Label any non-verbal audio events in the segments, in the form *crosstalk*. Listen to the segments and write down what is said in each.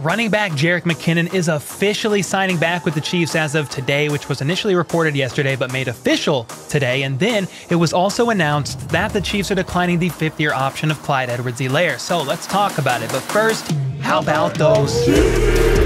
Running back Jerick McKinnon is officially signing back with the Chiefs as of today, which was initially reported yesterday but made official today. And then it was also announced that the Chiefs are declining the fifth year option of Clyde Edwards Helaire. So let's talk about it. But first, how about those?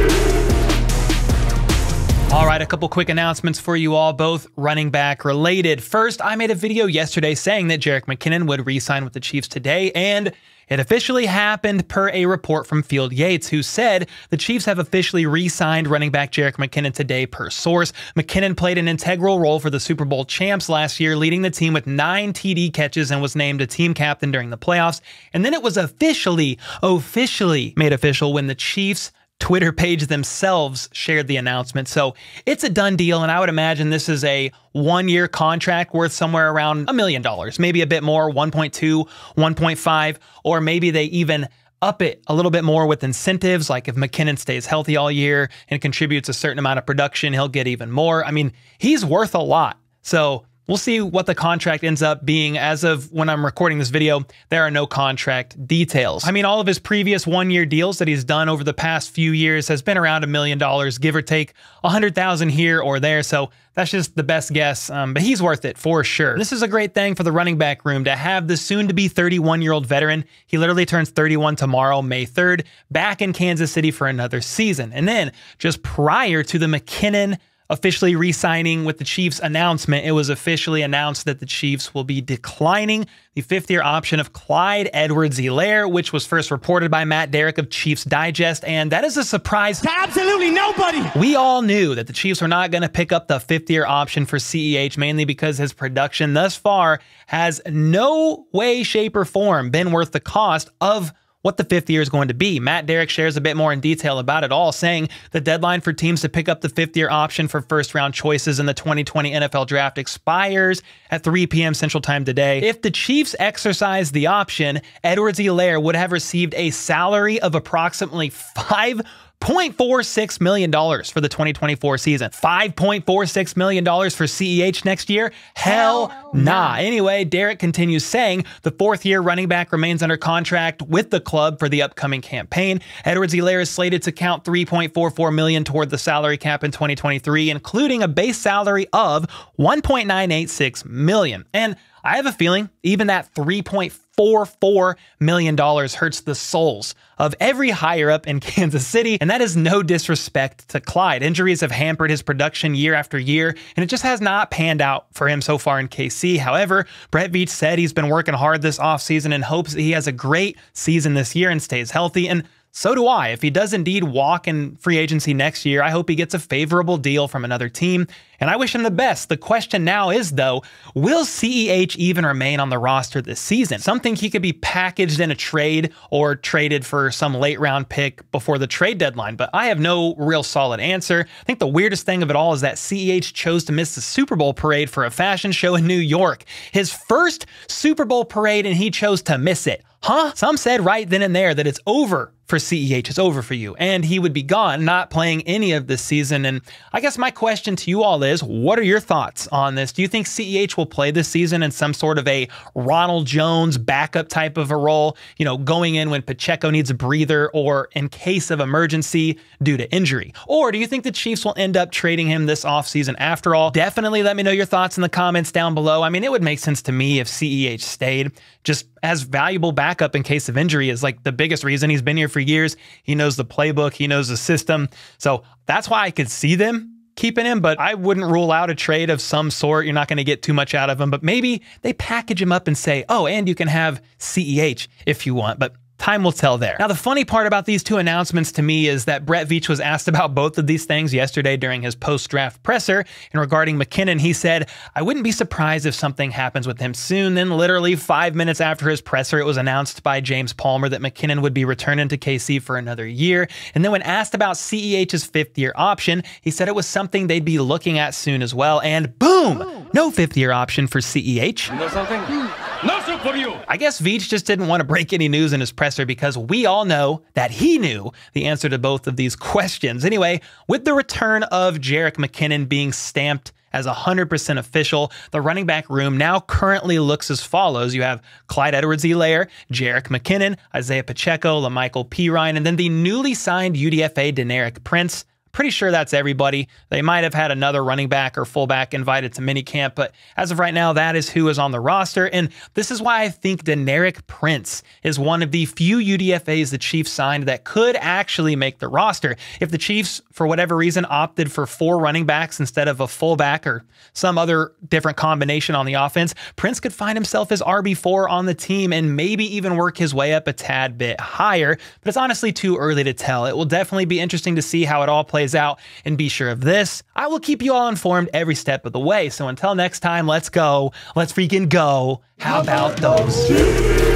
All right, a couple quick announcements for you all, both running back related. First, I made a video yesterday saying that Jerick McKinnon would re sign with the Chiefs today, and it officially happened per a report from Field Yates, who said the Chiefs have officially re signed running back Jerick McKinnon today, per source. McKinnon played an integral role for the Super Bowl champs last year, leading the team with nine TD catches and was named a team captain during the playoffs. And then it was officially, officially made official when the Chiefs Twitter page themselves shared the announcement. So it's a done deal. And I would imagine this is a one year contract worth somewhere around a million dollars, maybe a bit more 1.2, 1.5, or maybe they even up it a little bit more with incentives. Like if McKinnon stays healthy all year and contributes a certain amount of production, he'll get even more. I mean, he's worth a lot. So We'll see what the contract ends up being. As of when I'm recording this video, there are no contract details. I mean, all of his previous one year deals that he's done over the past few years has been around a million dollars, give or take a hundred thousand here or there. So that's just the best guess, um, but he's worth it for sure. This is a great thing for the running back room to have the soon to be 31 year old veteran. He literally turns 31 tomorrow, May 3rd, back in Kansas City for another season. And then just prior to the McKinnon officially re signing with the Chiefs announcement, it was officially announced that the Chiefs will be declining the fifth year option of Clyde Edwards Helaire, which was first reported by Matt Derrick of Chiefs Digest. And that is a surprise to absolutely nobody. We all knew that the Chiefs were not going to pick up the fifth year option for CEH, mainly because his production thus far has no way, shape, or form been worth the cost of what the fifth year is going to be. Matt Derrick shares a bit more in detail about it all, saying the deadline for teams to pick up the fifth year option for first round choices in the 2020 NFL draft expires at 3 p.m. Central Time today. If the Chiefs exercise the option, Edwards Helaire would have received a salary of approximately five $5.46 million for the 2024 season. $5.46 million for CEH next year? Hell, Hell nah. Anyway, Derrick continues saying the fourth year running back remains under contract with the club for the upcoming campaign. Edwards Helaire is slated to count 3.44 million toward the salary cap in 2023, including a base salary of 1.986 million. And I have a feeling even that $3.44 million hurts the souls of every higher up in *laughs* Kansas City, and that is no disrespect to Clyde. Injuries have hampered his production year after year, and it just has not panned out for him so far in KC. However, Brett Veach said he's been working hard this offseason and hopes that he has a great season this year and stays healthy. And so do I. If he does indeed walk in free agency next year, I hope he gets a favorable deal from another team, and I wish him the best. The question now is, though, will CEH even remain on the roster this season? Some think he could be packaged in a trade or traded for some late round pick before the trade deadline, but I have no real solid answer. I think the weirdest thing of it all is that CEH chose to miss the Super Bowl parade for a fashion show in New York. His first Super Bowl parade, and he chose to miss it. Huh? Some said right then and there that it's over for CEH. It's over for you. And he would be gone, not playing any of this season. And I guess my question to you all is what are your thoughts on this? Do you think CEH will play this season in some sort of a Ronald Jones backup type of a role, you know, going in when Pacheco needs a breather or in case of emergency due to injury? Or do you think the Chiefs will end up trading him this offseason after all? Definitely let me know your thoughts in the comments down below. I mean, it would make sense to me if CEH stayed. Just as valuable backup in case of injury is like the biggest reason he's been here for years. He knows the playbook, he knows the system. So that's why I could see them keeping him, but I wouldn't rule out a trade of some sort. You're not going to get too much out of him, but maybe they package him up and say, oh, and you can have CEH if you want. But Time will tell there. Now, the funny part about these two announcements to me is that Brett Veach was asked about both of these things yesterday during his post draft presser. And regarding McKinnon, he said, I wouldn't be surprised if something happens with him soon. Then, literally five minutes after his presser, it was announced by James Palmer that McKinnon would be returning to KC for another year. And then, when asked about CEH's fifth year option, he said it was something they'd be looking at soon as well. And boom, boom. no fifth year option for CEH. You know something? For you. I guess Veach just didn't want to break any news in his presser because we all know that he knew the answer to both of these questions. Anyway, with the return of Jerick McKinnon being stamped as 100% official. The running back room now currently looks as follows. You have Clyde Edwards-Helaire, Jerick McKinnon, Isaiah Pacheco, La'Mical Perine, and then the newly signed UDFA Deneric Prince. Pretty sure that's everybody. They might have had another running back or fullback invited to minicamp, but as of right now, that is who is on the roster. And this is why I think Deneric Prince is one of the few UDFAs the Chiefs signed that could actually make the roster. If the Chiefs, for whatever reason, opted for four running backs instead of a fullback or some other different combination on the offense, Prince could find himself as RB4 on the team and maybe even work his way up a tad bit higher. But it's honestly too early to tell. It will definitely be interesting to see how it all plays plays out. And be sure of this I will keep you all informed every step of the way. So until next time, let's go. Let's freaking go. How about those?